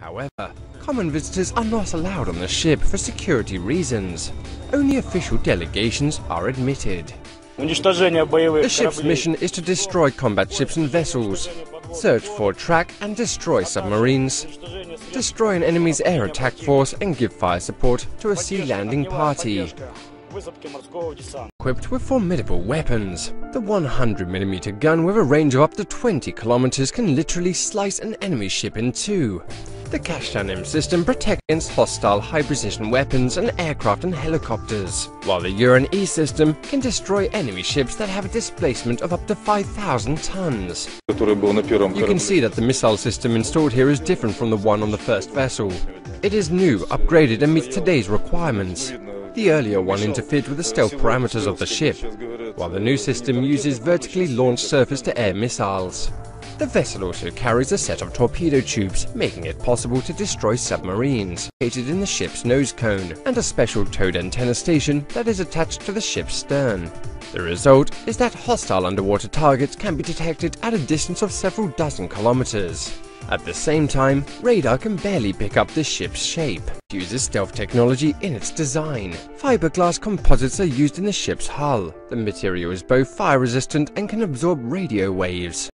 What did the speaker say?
However, common visitors are not allowed on the ship for security reasons. Only official delegations are admitted. The ship's mission is to destroy combat ships and vessels, search for, track and destroy submarines, destroy an enemy's air attack force and give fire support to a sea landing party. Equipped with formidable weapons, the 100mm gun with a range of up to 20 kilometers can literally slice an enemy ship in two, the Kashtan-M system protects against hostile high-precision weapons and aircraft and helicopters, while the Uran E system can destroy enemy ships that have a displacement of up to 5,000 tons. You can see that the missile system installed here is different from the one on the first vessel. It is new, upgraded and meets today's requirements. The earlier one interfered with the stealth parameters of the ship, while the new system uses vertically launched surface-to-air missiles. The vessel also carries a set of torpedo tubes, making it possible to destroy submarines, located in the ship's nose cone, and a special towed antenna station that is attached to the ship's stern. The result is that hostile underwater targets can be detected at a distance of several dozen kilometers. At the same time, radar can barely pick up the ship's shape. It uses stealth technology in its design. Fiberglass composites are used in the ship's hull. The material is both fire resistant and can absorb radio waves.